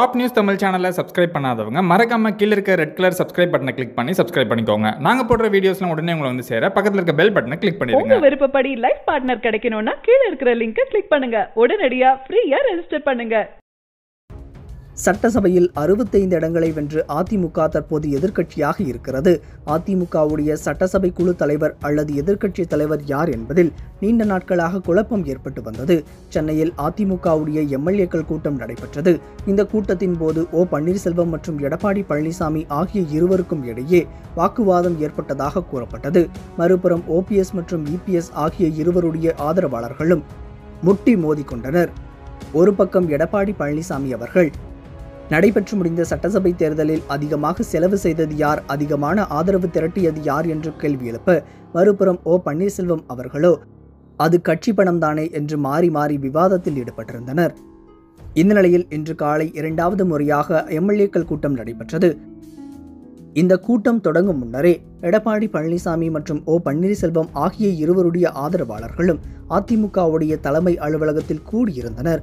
Top news Tamil சேனலை subscribe பண்ணாதவங்க மறக்காம கீழ இருக்க ரெட் கலர் சப்ஸ்கிரைப் பட்டனை கிளிக் பண்ணி சப்ஸ்கிரைப் பண்ணிக்கோங்க. நாங்க போடுற வீடியோஸ்லாம் உடனே உங்களை வந்து சேர பக்கத்துல இருக்க பெல் பட்டனை கிளிக் உங்க பண்ணிடுங்க விருப்பப்படி லைஃப் பார்ட்னர் கிடைக்கணும்னா கீழ இருக்கிற லிங்கை கிளிக் பண்ணுங்க. உடனடியா ஃப்ரீயா ரெஜிஸ்டர் பண்ணுங்க. சட்டசபையில் அறுபத்தைந்து இடங்களை வென்று அதிமுக தற்போது எதிர்க்கட்சியாக இருக்கிறது. அதிமுகவுடைய சட்டசபை குழு தலைவர் அல்லது எதிர்க்கட்சி தலைவர் யார் என்பதில் நீண்ட நாட்களாக குழப்பம் ஏற்பட்டு வந்தது. சென்னையில் அதிமுகவுடைய எம்எல்ஏக்கள் கூட்டம் நடைபெற்றது. இந்த கூட்டத்தின் போது ஓ பன்னீர்செல்வம் மற்றும் எடப்பாடி பழனிசாமி ஆகிய இருவருக்கும் இடையே வாக்குவாதம் ஏற்பட்டதாக கூறப்பட்டது. மறுபுறம் ஓபிஎஸ் மற்றும் இபிஎஸ் ஆகிய இருவருடைய ஆதரவாளர்களும் முட்டி மோதிக்கொண்டனர். ஒரு பக்கம் எடப்பாடி பழனிசாமி அவர்கள் நடைபெற்று முடிந்த சட்டசபை தேர்தலில் அதிகமாக செலவு செய்தது யார்? அதிகமான ஆதரவு திரட்டியது யார்? என்று கேள்வி எழுப்ப மறுபுறம் ஓ. பன்னீர்செல்வம் அவர்களோ அது கட்சி பணம் தானே என்று மாறி மாறி விவாதத்தில் ஈடுபட்டிருந்தனர். இந்த நிலையில் இன்று காலை இரண்டாவது முறையாக எம்எல்ஏக்கள் கூட்டம் நடைபெற்றது. இந்த கூட்டம் தொடங்கும் முன்னரே எடப்பாடி பழனிசாமி மற்றும் ஓ. பன்னீர்செல்வம் ஆகிய இருவருடைய ஆதரவாளர்களும் அதிமுகவுடைய தலைமை அலுவலகத்தில் கூடியிருந்தனர்.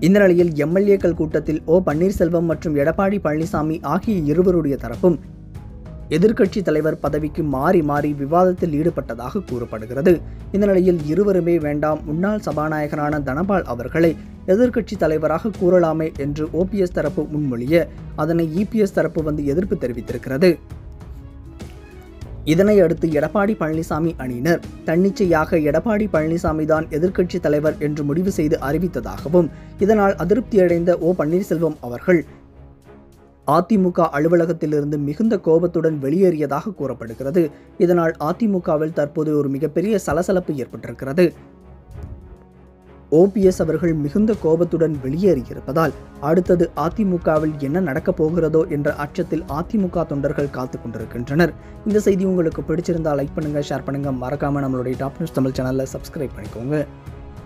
இந்த நிலையில் எம்எல்ஏக்கள் கூட்டத்தில் ஓ பன்னீர்செல்வம் மற்றும் எடப்பாடி பழனிசாமி ஆகிய இருவருடைய தரப்பும் எதிர்க்கட்சி தலைவர் பதவிக்கு மாறி மாறி விவாதத்தில் ஈடுபட்டதாக கூறப்படுகிறது. இந்த நிலையில் இருவருமே வேண்டாம் முன்னாள் சபாநாயகரான தனபால் அவர்களை எதிர்க்கட்சி தலைவராக கூறலாமே என்று ஓபிஎஸ் தரப்பு முன்மொழிய அதனை இபிஎஸ் தரப்பு வந்து எதிர்ப்பு தெரிவித்திருக்கிறது. இதனை அடுத்து எடப்பாடி பழனிசாமி அணியினர் தன்னிச்சையாக எடப்பாடி பழனிசாமி தான் எதிர்க்கட்சி தலைவர் என்று முடிவு செய்து அறிவித்ததாகவும் இதனால் அதிருப்தியடைந்த ஓ. பன்னீர்செல்வம் அவர்கள் அதிமுக அலுவலகத்திலிருந்து மிகுந்த கோபத்துடன் வெளியேறியதாக கூறப்படுகிறது. இதனால் அதிமுகவில் தற்போது ஒரு மிகப்பெரிய சலசலப்பு ஏற்பட்டிருக்கிறது. ஓபிஎஸ் அவர்கள் மிகுந்த கோபத்துடன் வெளியேறியிருப்பதால் அடுத்தது அதிமுகவில் என்ன நடக்கப் போகிறதோ என்ற அச்சத்தில் அதிமுக தொண்டர்கள் காத்து கொண்டிருக்கின்றனர். இந்த செய்தி உங்களுக்கு பிடிச்சிருந்தால் லைக் பண்ணுங்க ஷேர் பண்ணுங்க. மறக்காம நம்மளுடைய டாப் நியூஸ் தமிழ் சேனலை சப்ஸ்கிரைப் பண்ணிக்கோங்க.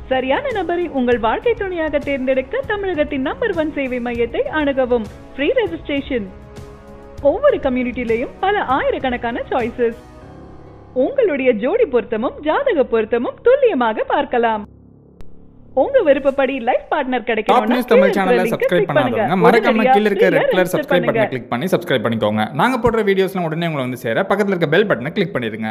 சரியான நபரை உங்கள் வாழ்க்கை துணையாக தேர்ந்தெடுக்க தமிழகத்தின் நம்பர் ஒன் சேவை மையத்தை அணுகவும். ஃப்ரீ ரெஜிஸ்ட்ரேஷன் ஒவ்வொரு கம்யூனிட்டிலையும் பல ஆயிரக்கணக்கான சாய்ஸஸ் உங்களுடைய ஜோடி பொருத்தமும் ஜாதக பொருத்தமும் துல்லியமாக பார்க்கலாம். உங்க விருப்பப்படி லைஃப் பார்ட்னர் கிடைக்கணும்னா தமிழ் சேனலை சப்ஸ்கிரைப். பண்ணாதவங்க மறக்காம கீழ இருக்க ரெட் கலர் சப்ஸ்கிரைப் பட்டனை. கிளிக் பண்ணி சப்ஸ்கிரைப் பண்ணிக்கோங்க நாங்க போடுற வீடியோஸ்லாம் உடனே உங்களை வந்து சேர பக்கத்துல இருக்க பெல் பட்டனை கிளிக் பண்ணிடுங்க